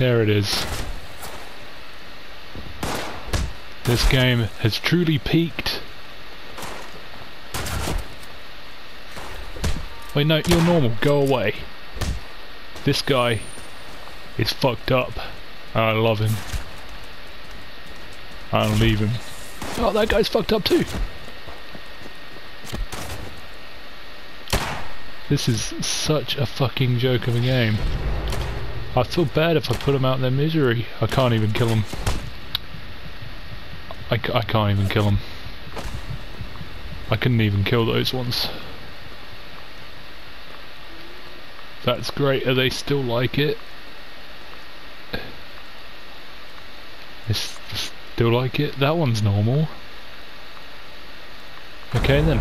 There it is. This game has truly peaked. Wait, no, you're normal. Go away. This guy is fucked up. I love him. I don't leave him. Oh, that guy's fucked up too. This is such a fucking joke of a game. I feel bad if I put them out in their misery. I can't even kill them. I, I can't even kill them. I couldn't even kill those ones. That's great. Are they still like it? They still like it? That one's normal. Okay then.